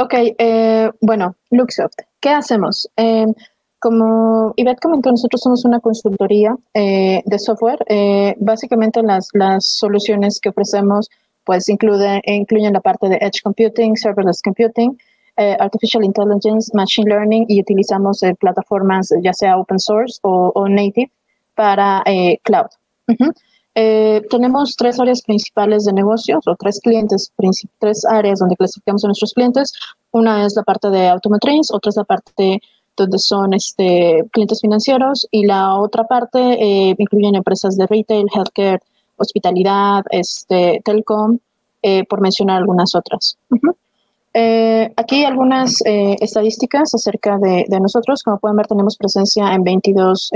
Ok, eh, bueno, Luxoft, ¿qué hacemos? Eh, como Ivette comentó, nosotros somos una consultoría eh, de software. básicamente las, las soluciones que ofrecemos pues incluye, incluyen la parte de Edge Computing, Serverless Computing, Artificial Intelligence, Machine Learning y utilizamos plataformas ya sea open source o, native para cloud. Eh, tenemos tres áreas principales de negocios o tres clientes, tres áreas donde clasificamos a nuestros clientes. Una es la parte de automotriz, otra es la parte donde son este, clientes financieros y la otra parte eh, incluyen empresas de retail, healthcare, hospitalidad, este, telecom, eh, por mencionar algunas otras. aquí algunas estadísticas acerca de, de, nosotros. Como pueden ver, tenemos presencia en 22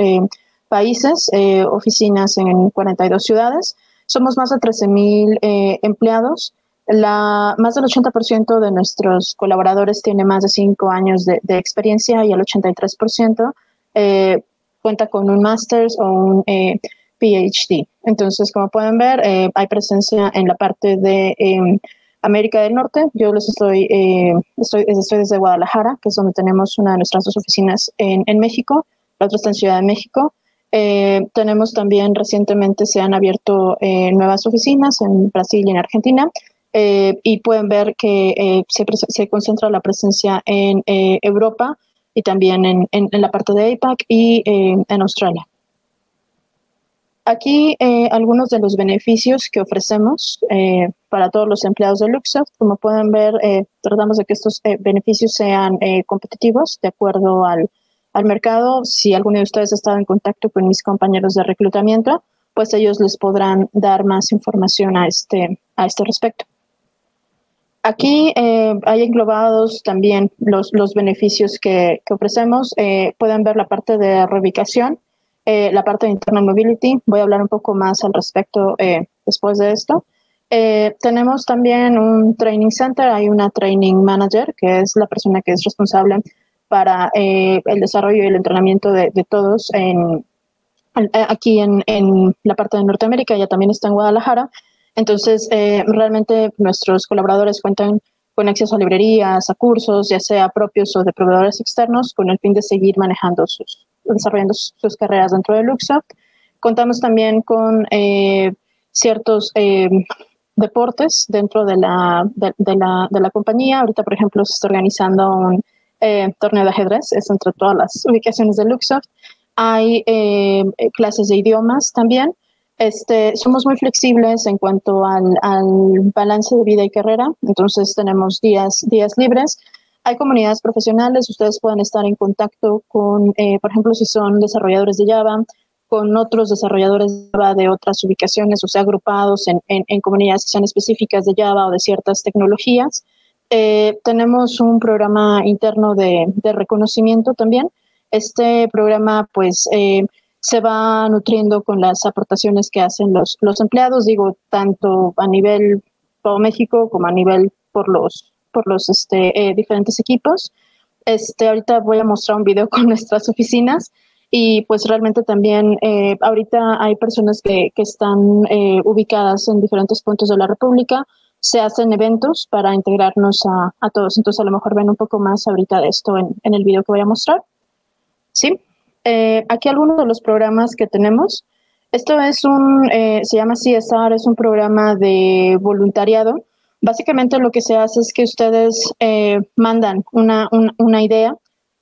países, eh, oficinas en 42 ciudades. Somos más de 13.000 eh, empleados. La, más del 80% de nuestros colaboradores tiene más de 5 años de, experiencia y el 83% eh, cuenta con un master's o un PhD. Entonces, como pueden ver, hay presencia en la parte de em, América del Norte. Yo les estoy, estoy, estoy, desde Guadalajara, que es donde tenemos una de nuestras dos oficinas en México. La otra está en Ciudad de México. Eh, tenemos también recientemente se han abierto eh, nuevas oficinas en Brasil y en Argentina eh, y pueden ver que se, concentra la presencia en Europa y también en, la parte de APAC y en Australia. Aquí algunos de los beneficios que ofrecemos para todos los empleados de Luxoft. Como pueden ver, tratamos de que estos beneficios sean competitivos de acuerdo al, al mercado. Si alguno de ustedes ha estado en contacto con mis compañeros de reclutamiento, pues ellos les podrán dar más información a este, a este respecto. Aquí eh, hay englobados también los, los beneficios que, ofrecemos. Eh, pueden ver la parte de reubicación, eh, la parte de internal mobility. Voy a hablar un poco más al respecto después de esto. tenemos también un training center, hay una training manager, que es la persona que es responsable para eh, el desarrollo y el entrenamiento de, todos en, aquí en, la parte de Norteamérica, ya también está en Guadalajara. Entonces, eh, realmente nuestros colaboradores cuentan con acceso a librerías, a cursos, ya sea propios o de proveedores externos, con el fin de seguir manejando desarrollando sus carreras dentro de Luxoft. Contamos también con eh, ciertos deportes dentro de la, de, la, de la compañía. Ahorita, por ejemplo, se está organizando un eh, torneo de ajedrez, es entre todas las ubicaciones de Luxoft. Hay eh, clases de idiomas también. Este, somos muy flexibles en cuanto al, balance de vida y carrera, entonces tenemos días, días libres. Hay comunidades profesionales, ustedes pueden estar en contacto con, eh, por ejemplo, si son desarrolladores de Java, con otros desarrolladores de otras ubicaciones, o sea, agrupados en, en comunidades que sean específicas de Java o de ciertas tecnologías. Eh, tenemos un programa interno de, reconocimiento también. Este programa, pues, eh, se va nutriendo con las aportaciones que hacen los, los empleados, digo, tanto a nivel todo México como a nivel por los, por los este, eh, diferentes equipos. Este, ahorita voy a mostrar un video con nuestras oficinas y pues realmente también ahorita hay personas que, que están ubicadas en diferentes puntos de la República se hacen eventos para integrarnos a, a, todos. Entonces, a lo mejor ven un poco más ahorita de esto en, en el video que voy a mostrar. ¿Sí? Eh, aquí algunos de los programas que tenemos. Esto es un, eh, se llama CSR, es un programa de voluntariado. Básicamente lo que se hace es que ustedes eh, mandan una, una idea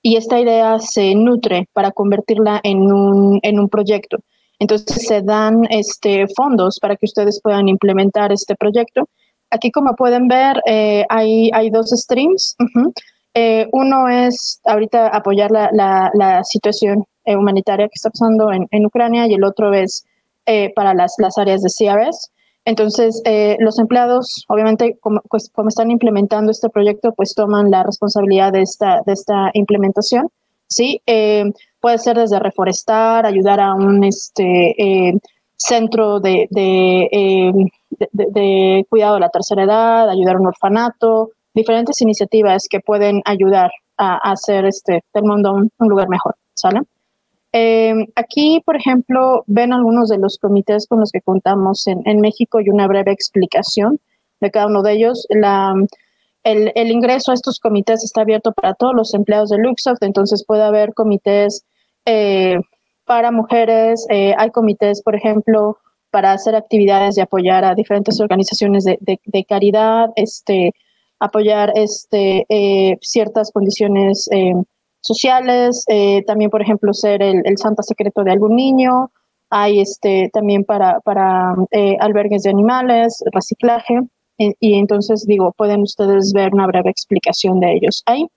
y esta idea se nutre para convertirla en un, en un proyecto. Entonces se dan este, fondos para que ustedes puedan implementar este proyecto Aquí, como pueden ver, eh, hay, hay dos streams. Eh, uno es ahorita apoyar la, la, situación eh, humanitaria que está pasando en, en, Ucrania y el otro es para las, las, áreas de CRS. Entonces, los empleados, obviamente, como, pues, como, están implementando este proyecto, pues toman la responsabilidad de esta, de esta implementación. Sí, puede ser desde reforestar, ayudar a un este, centro de, de de, cuidado de la tercera edad, ayudar a un orfanato, diferentes iniciativas que pueden ayudar a, hacer este, del mundo un, lugar mejor, ¿sale? Eh, aquí, por ejemplo, ven algunos de los comités con los que contamos en, México y una breve explicación de cada uno de ellos. La, el, el, ingreso a estos comités está abierto para todos los empleados de Luxoft, entonces puede haber comités eh, para mujeres, eh, hay comités, por ejemplo, para hacer actividades y apoyar a diferentes organizaciones de, de, caridad, este, apoyar este, eh, ciertas condiciones sociales, también, por ejemplo, ser el, el, santa secreto de algún niño, hay este, también para, para albergues de animales, reciclaje. Y, entonces digo, pueden ustedes ver una breve explicación de ellos ahí.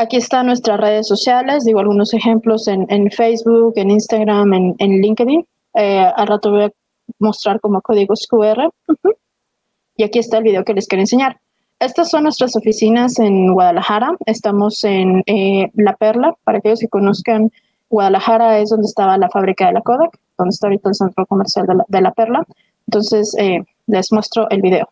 Aquí están nuestras redes sociales, digo algunos ejemplos en, en Facebook, en Instagram, en, en LinkedIn. Eh, al rato voy a mostrar como códigos QR. Y aquí está el video que les quiero enseñar. Estas son nuestras oficinas en Guadalajara. Estamos en eh, La Perla. Para aquellos que conozcan, Guadalajara es donde estaba la fábrica de la Kodak, donde está ahorita el centro comercial de la, de la Perla. Entonces, eh, les muestro el video.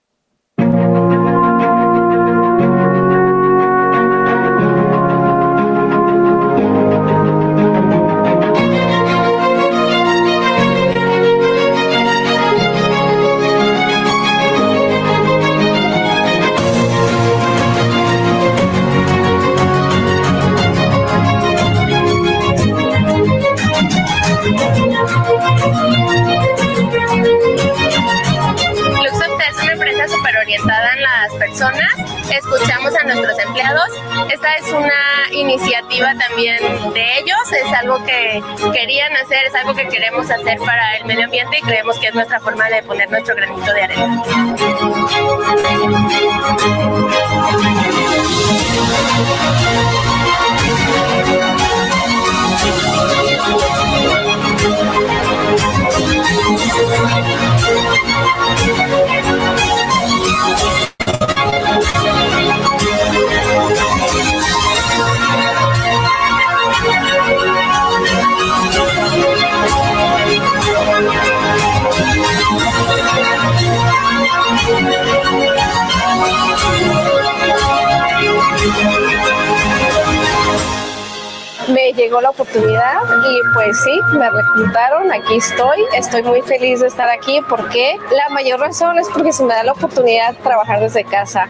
Escuchamos a nuestros empleados. Esta es una iniciativa también de ellos, es algo que querían hacer, es algo que queremos hacer para el medio ambiente y creemos que es nuestra forma de poner nuestro granito de arena. Me llegó la oportunidad y pues sí, me reclutaron, aquí estoy, estoy muy feliz de estar aquí porque la mayor razón es porque se me da la oportunidad de trabajar desde casa.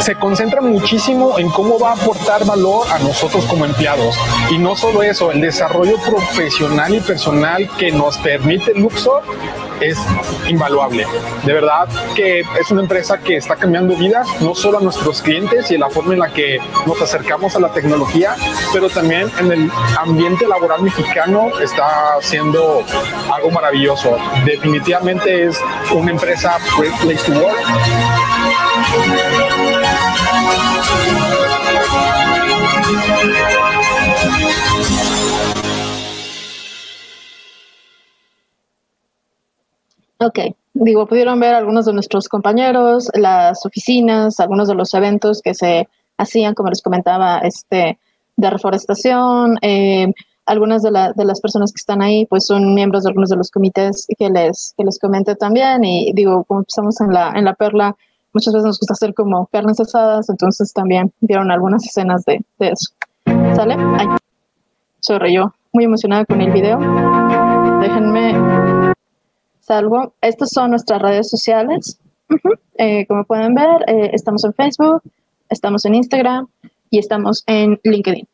se concentra muchísimo en cómo va a aportar valor a nosotros como empleados. Y no solo eso, el desarrollo profesional y personal que nos permite Luxor es invaluable. De verdad que es una empresa que está cambiando vidas, no solo a nuestros clientes y en la forma en la que nos acercamos a la tecnología, pero también en el ambiente laboral mexicano está haciendo algo maravilloso. Definitivamente es una empresa great place to work. Ok, digo, pudieron ver algunos de nuestros compañeros, las oficinas, algunos de los eventos que se hacían, como les comentaba, este, de reforestación. Eh, algunas de, de, las personas que están ahí, pues son miembros de algunos de los comités que les, que les comenté también. Y digo, como estamos en la, en la perla, muchas veces nos gusta hacer como carnes asadas, entonces también vieron algunas escenas de, de eso. ¿Sale? Ay, sorry, yo muy emocionada con el video. Déjenme salvo. Estas son nuestras redes sociales. Eh, como pueden ver, eh, estamos en Facebook, estamos en Instagram y estamos en LinkedIn.